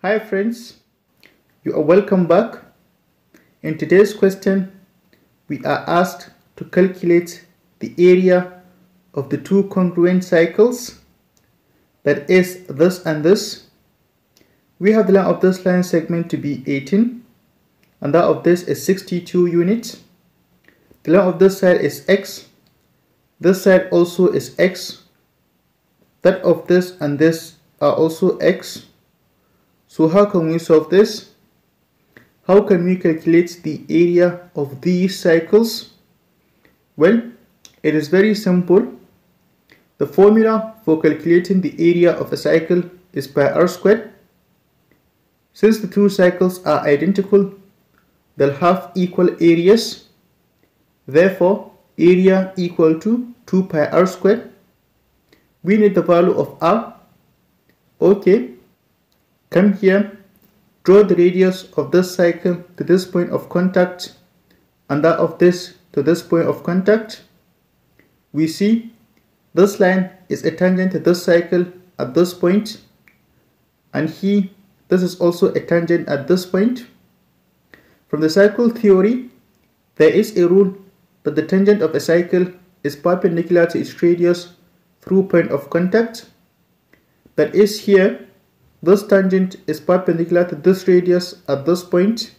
Hi friends, you are welcome back. In today's question, we are asked to calculate the area of the two congruent circles, that is this and this. We have the length of this line segment to be 18, and that of this is 62 units. The length of this side is x, this side also is x, that of this and this are also x, so how can we solve this? How can we calculate the area of these circles? Well, it is very simple. The formula for calculating the area of a circle is pi r squared. Since the two circles are identical, they'll have equal areas. Therefore, area equal to 2 pi r squared. We need the value of r. Okay, Come here, draw the radius of this circle to this point of contact and that of this to this point of contact. We see this line is a tangent to this circle at this point and here this is also a tangent at this point. From the circle theory, there is a rule that the tangent of a circle is perpendicular to its radius through point of contact. That is here this tangent is perpendicular to this radius at this point,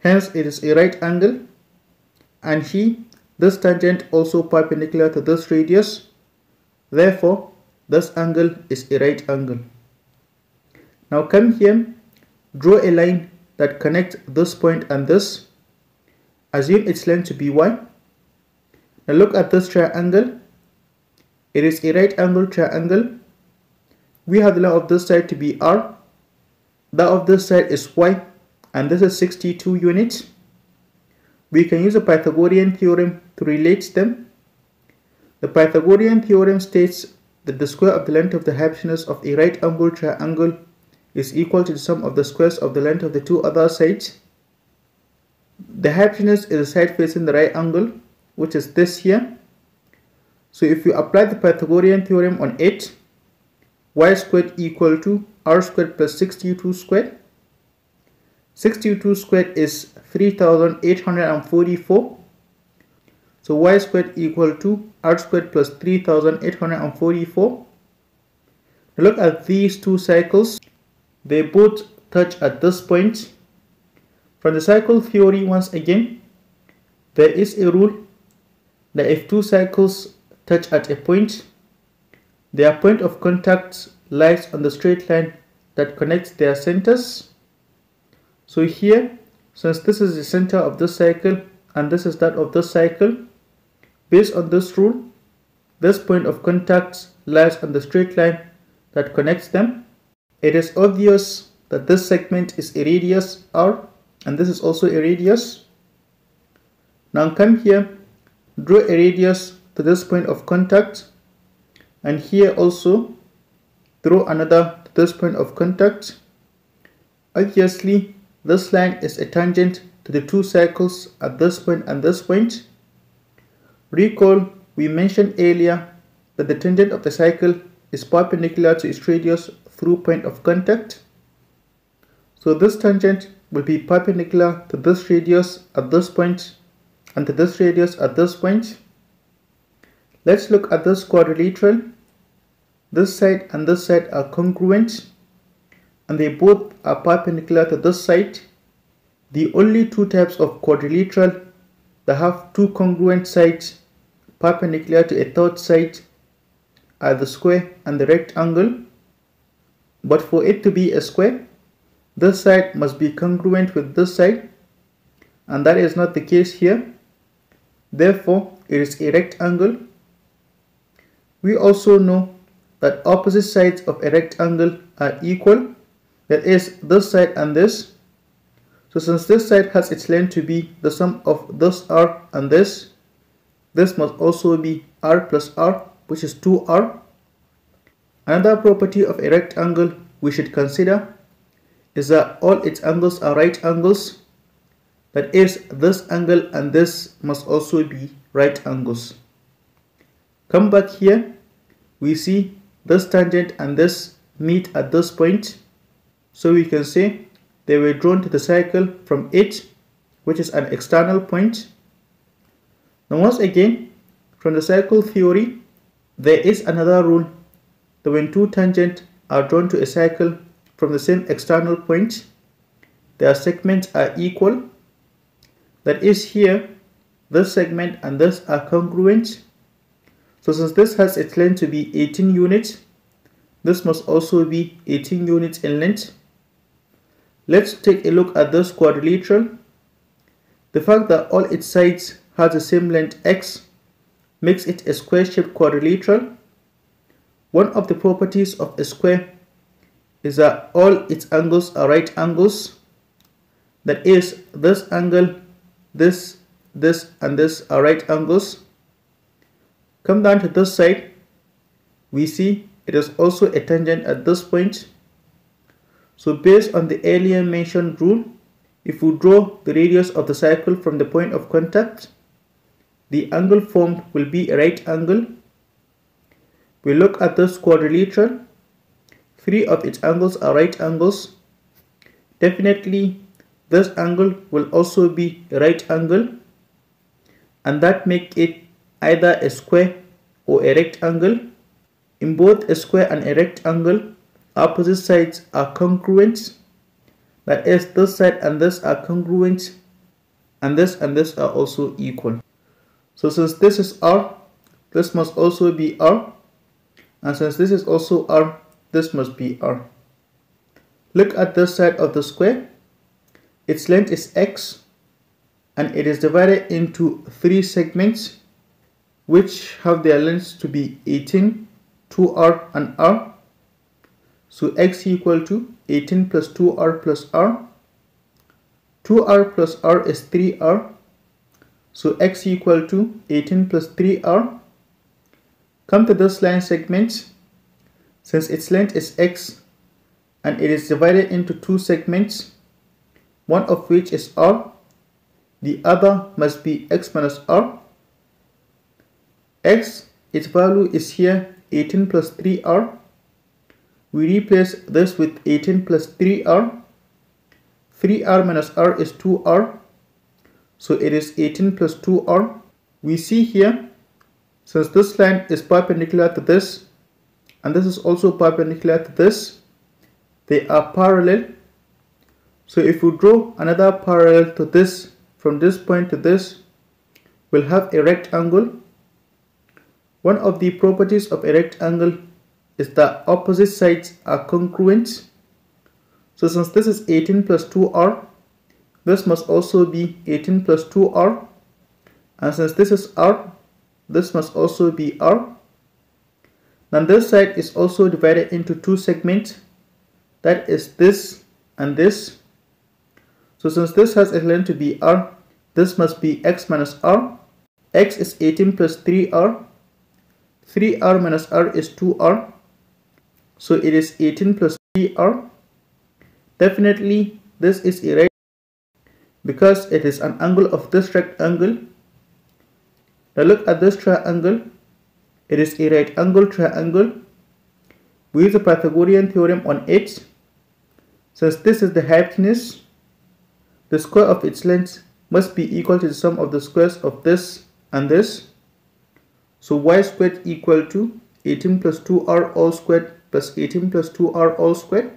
hence it is a right angle. And here, this tangent also perpendicular to this radius, therefore this angle is a right angle. Now come here, draw a line that connects this point and this. Assume its length to be y. Now look at this triangle. It is a right angle triangle we have the length of this side to be r. That of this side is y and this is 62 units. We can use the Pythagorean theorem to relate them. The Pythagorean theorem states that the square of the length of the hypotenuse of a right angle triangle is equal to the sum of the squares of the length of the two other sides. The hypotenuse is the side facing the right angle which is this here. So if you apply the Pythagorean theorem on it y squared equal to r squared plus 62 squared. 62 squared is 3844. So y squared equal to r squared plus 3844. Look at these two circles. They both touch at this point. From the circle theory once again, there is a rule that if two circles touch at a point, their point of contact lies on the straight line that connects their centers. So here, since this is the center of this circle and this is that of this circle, based on this rule, this point of contact lies on the straight line that connects them. It is obvious that this segment is a radius r and this is also a radius. Now come here, draw a radius to this point of contact and here also draw another this point of contact. Obviously this line is a tangent to the two circles at this point and this point. Recall we mentioned earlier that the tangent of the circle is perpendicular to its radius through point of contact. So this tangent will be perpendicular to this radius at this point and to this radius at this point let's look at this quadrilateral this side and this side are congruent and they both are perpendicular to this side. The only two types of quadrilateral that have two congruent sides perpendicular to a third side are the square and the rectangle. But for it to be a square, this side must be congruent with this side and that is not the case here. Therefore, it is a rectangle. We also know that opposite sides of a rectangle are equal. That is this side and this. So since this side has its length to be the sum of this r and this this must also be r plus r which is 2r another property of a rectangle we should consider is that all its angles are right angles. That is this angle and this must also be right angles come back here we see this tangent and this meet at this point So we can say they were drawn to the circle from it, which is an external point. Now once again, from the circle theory, there is another rule that when two tangents are drawn to a circle from the same external point, their segments are equal. That is here, this segment and this are congruent. So since this has its length to be 18 units, this must also be 18 units in length. Let's take a look at this quadrilateral. The fact that all its sides has the same length x makes it a square-shaped quadrilateral. One of the properties of a square is that all its angles are right angles. That is, this angle, this, this, and this are right angles. Come down to this side, we see it is also a tangent at this point. So based on the earlier mentioned rule, if we draw the radius of the circle from the point of contact, the angle formed will be a right angle. We look at this quadrilateral. Three of its angles are right angles. Definitely, this angle will also be a right angle. And that make it either a square or a rectangle. In both a square and a rectangle, opposite sides are congruent. That is, this side and this are congruent, and this and this are also equal. So since this is R, this must also be R, and since this is also R, this must be R. Look at this side of the square. Its length is X, and it is divided into three segments, which have their lengths to be 18, 2r and r. So x equal to 18 plus 2r plus r. 2r plus r is 3r. So x equal to 18 plus 3r. Come to this line segment. Since its length is x and it is divided into two segments, one of which is r, the other must be x minus r. x, its value is here 18 plus 3r. We replace this with 18 plus 3r. 3r minus r is 2r. So it is 18 plus 2r. We see here, since this line is perpendicular to this, and this is also perpendicular to this, they are parallel. So if we draw another parallel to this, from this point to this, we'll have a rectangle one of the properties of a rectangle is that opposite sides are congruent. So since this is 18 plus 2r, this must also be 18 plus 2r. And since this is r, this must also be r. Now this side is also divided into two segments. That is this and this. So since this has a length to be r, this must be x minus r. x is 18 plus 3r 3r minus r is 2r. So it is 18 plus 3r. Definitely this is a right because it is an angle of this rectangle. Now look at this triangle. It is a right angle triangle. We use the Pythagorean theorem on it. Since this is the hypotenuse, the square of its length must be equal to the sum of the squares of this and this. So y squared equal to 18 plus 2r all squared plus 18 plus 2r all squared.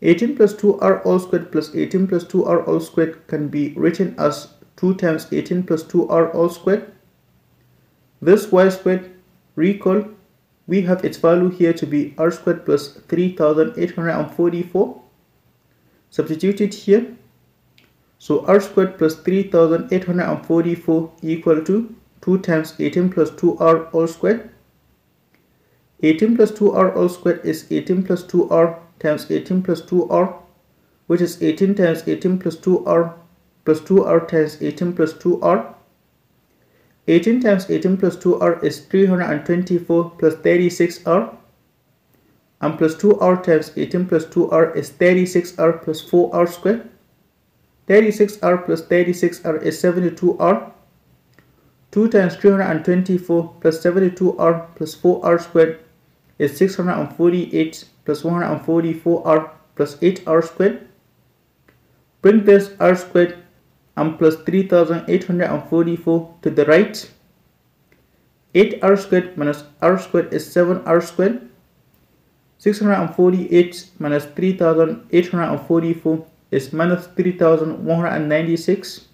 18 plus 2r all squared plus 18 plus 2r all squared can be written as 2 times 18 plus 2r all squared. This y squared, recall, we have its value here to be r squared plus 3844. Substitute it here. So r squared plus 3844 equal to 2 times 18 plus 2r all squared. 18 plus 2r all squared is 18 plus 2r times 18 plus 2r which is 18 times 18 plus 2r plus 2r times 18 plus 2r. 18 times 18 plus 2r is 324 plus 36r and plus 2r times 18 plus 2r is 36r plus 4r squared. 36r plus 36r is 72r 2 times 324 plus 72r plus 4r squared is 648 plus 144r plus 8r squared. Bring this r squared and plus 3844 to the right. 8r squared minus r squared is 7r squared. 648 minus 3844 is minus 3196.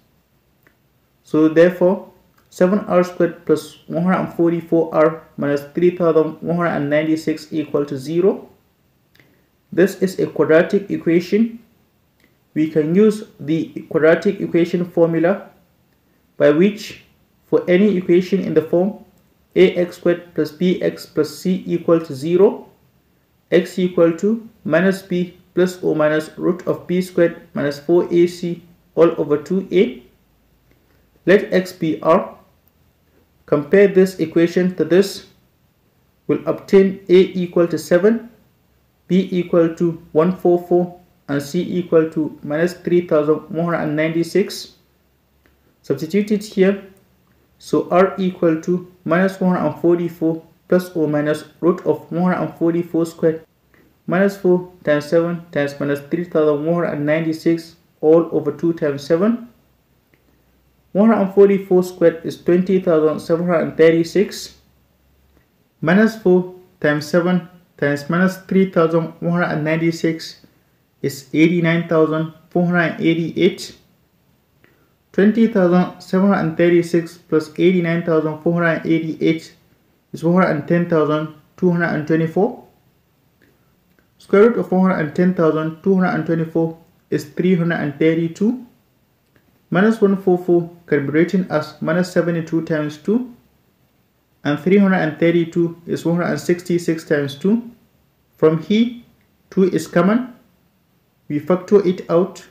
So therefore, 7r squared plus 144r minus 3196 equal to 0. This is a quadratic equation. We can use the quadratic equation formula by which for any equation in the form ax squared plus bx plus c equal to 0, x equal to minus b plus or minus root of b squared minus 4ac all over 2a. Let x be r. Compare this equation to this. We'll obtain a equal to 7, b equal to 144, and c equal to minus 3196. Substitute it here. So r equal to minus 144 plus or minus root of 144 squared minus 4 times 7 times minus 3196 all over 2 times 7 144 squared is 20,736 minus 4 times 7 times minus 3,196 is 89,488 20,736 plus 89,488 is 410,224. Square root of 410,224 is 332. Minus 144 can be written as minus 72 times 2. And 332 is 166 times 2. From here, 2 is common. We factor it out.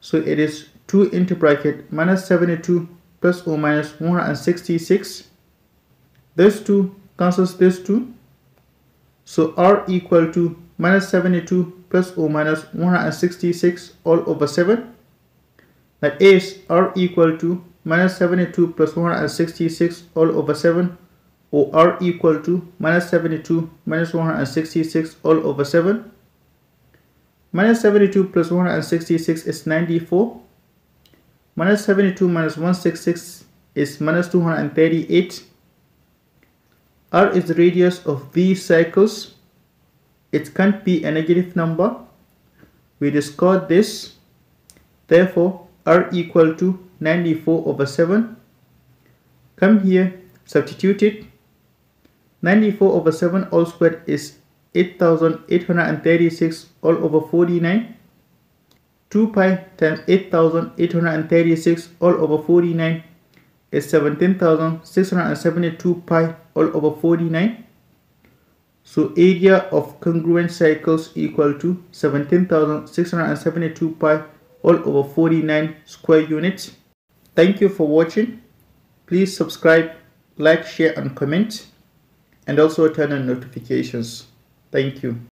So it is 2 into bracket minus 72 plus or minus 166 this 2 cancels this 2. So R equal to minus 72 plus or minus 166 all over 7. That is R equal to minus 72 plus 166 all over 7 or R equal to minus 72 minus 166 all over 7. Minus 72 plus 166 is 94. Minus 72 minus 166 is minus 238 r is the radius of these circles it can't be a negative number we discard this therefore r equal to 94 over 7 come here substitute it. 94 over 7 all squared is 8836 all over 49 2 pi times 8836 all over 49 is 17,672 pi all over 49. So area of congruent circles equal to 17,672 pi all over 49 square units. Thank you for watching. Please subscribe, like, share and comment and also turn on notifications. Thank you.